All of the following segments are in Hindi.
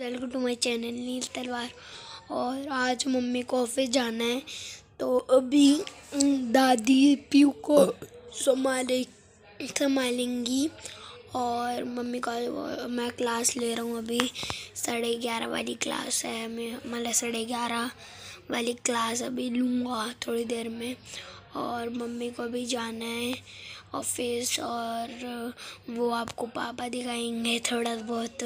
Welcome to my channel Neel Talwar. और आज मम्मी को ऑफ़िस जाना है। तो अभी दादी पीयू को संभाले संभालेंगी। और मम्मी का मैं क्लास ले रहा हूँ अभी। साढ़े ग्यारह वाली क्लास है। मैं मतलब साढ़े ग्यारह वाली क्लास अभी लूँगा थोड़ी देर में। और मम्मी को भी जाना है ऑफ़िस और वो आपको पापा दिखाएँगे थोड़ा बहुत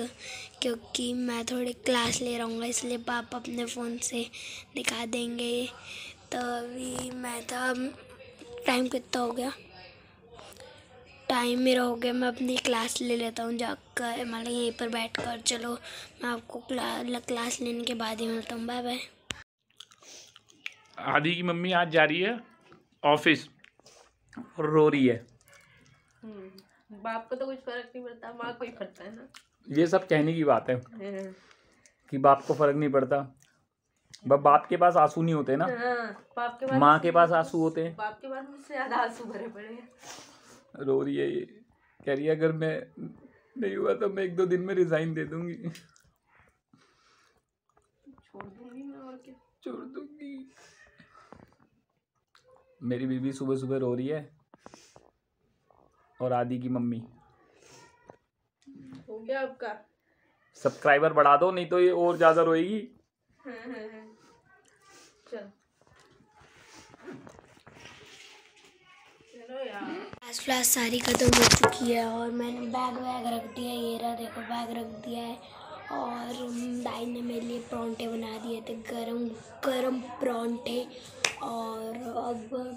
क्योंकि मैं थोड़ी क्लास ले रहा हूँ इसलिए पापा अपने फ़ोन से दिखा देंगे। तो अभी मैं था टाइम कितना हो गया? टाइम मेरा हो गया मैं अपनी क्लास ले लेता हूँ जाकर मतलब यहीं पर बैठ कर चलो मैं आपको क्ला, क्लास लेने के बाद ही मिलता हूँ बाय बाय आदि की मम्मी आज जा रही है? ऑफ़िस। और रो रही है। हम्म, बाप को तो कुछ फ़र्क नहीं पड़ता माँ को ही पड़ता है ना। ये सब कहने की बात है हाँ, कि बाप को फ़र्क नहीं पड़ता। बाप के पास आँसू नहीं होते ना। हाँ, बाप के माँ के पास आँसू होते हैं। बाप के बाद मुझसे ज़्यादा आँसू भरे पड़े हैं। रो रही है ये। कह रही है अगर मैं नहीं हुआ तो मैं एक दो दिन में रिजाइन दे दूँगी। छोड़ दूँगी मैं और क्या? छोड़ दूँगी। मेरी बीबी सुबह सुबह रो रही है और आदि की मम्मी। हो गया आपका? सब्सक्राइबर बढ़ा दो नहीं तो ये और ज़्यादा रोएगी। हाँ, हाँ, हाँ। चल। क्लास क्लास सारी ख़त्म हो चुकी है और मैंने बैग वैग रख दिया ये रहा देखो बैग रख दिया है। और दाई ने मेरे लिए परांठे बना दिए थे, गरम गरम परांठे। और अब,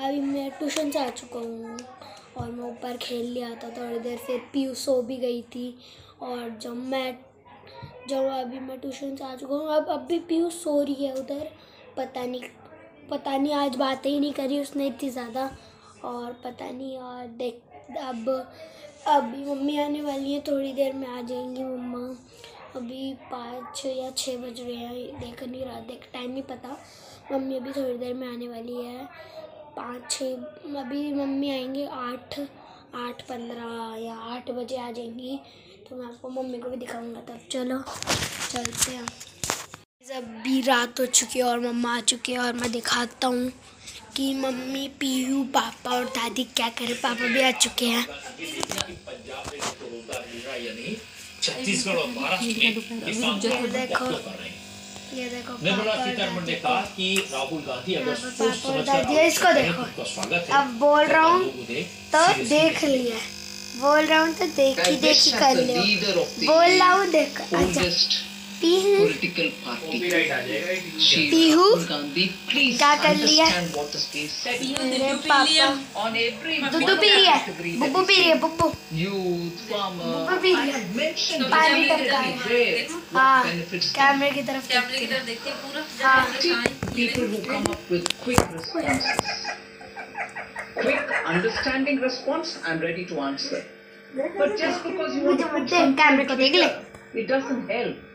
अभी मैं ट्यूशन से आ चुका हूँ और मैं ऊपर खेल लिया था थोड़ी देर फिर पीयू सो भी गई थी। और जब मैं, जब अभी मैं ट्यूशन से आ चुका हूँ, अब अब भी पीयू सो रही है उधर। पता नहीं पता नहीं आज बातें ही नहीं करी उसने इतनी ज़्यादा। और पता नहीं और देख, अब, अभी मम्मी आने वाली है, थोड़ी देर में आ जाएँगी मम्मा। अभी पाँच या छः बज रहे हैं, देख नहीं रहा, देख टाइम नहीं पता। मम्मी अभी थोड़ी देर में आने वाली है। पाँच, छः, अभी मम्मी आएँगे आठ आठ पंद्रह या आठ बजे आ जाएँगी। तो मैं आपको मम्मी को भी दिखाऊँगा तब। चलो, चलते हैं। अभी रात हो चुकी है और मम्मा आ चुकी है और मैं दिखाता हूँ कि मम्मी पीयू, पापा और दादी क्या करे पापा भी आ चुके हैं। छत्तीसगढ़ और महाराष्ट्र में किसान कर रहे हैं। निर्मला सीतारमन सीतारमण ने कहा कि राहुल गांधी अगर सोच पापा समझ कर दादी है, इसको देखो। स्वागत है। अब बोल रहा हूँ तो देख लिया बोल रहा हूँ तो देखी देखी कर लियो। बोल रहा हूँ देख अच्छा। Pihu party. She Pihu? Rahul क्या कर लिया? understand what the space मेरे पापा on पी रही है बुब्बू पी रही है बुब्बू youth, farmer. पी रही है पानी टपका where हाँ what benefits them. कैमरे की तरफ़ कैमरे की देखते पूरा हाँ. Quick, understanding response, I'm ready to answer. But just because you want to put मुझे something कैमरे को देख ले it doesn't help.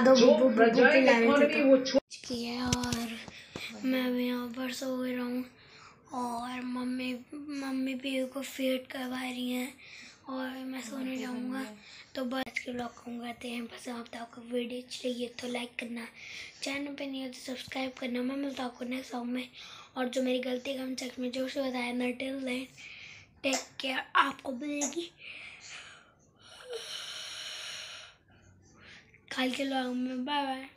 दो बुब्बू बुब्बू पिला की है और मैं भी यहाँ पर सो रहा हूँ। और मम्मी मम्मी भी को फ़ीड करवा रही हैं। और मैं सोने जाऊँगा। तो बस के ब्लॉग कहूँगा करते हैं। बस आप आपको वीडियो अच्छी लगी है तो लाइक करना। चैनल पे नहीं हो तो सब्सक्राइब करना। मैं मिलता हूँ आपको नेक्स्ट सॉन्ग में। और जो मेरी गलती कम सेक्स में जो से बताया ना टिल देन टेक केयर आपको मिलेगी। कल के ब्लॉग में बाय बाय।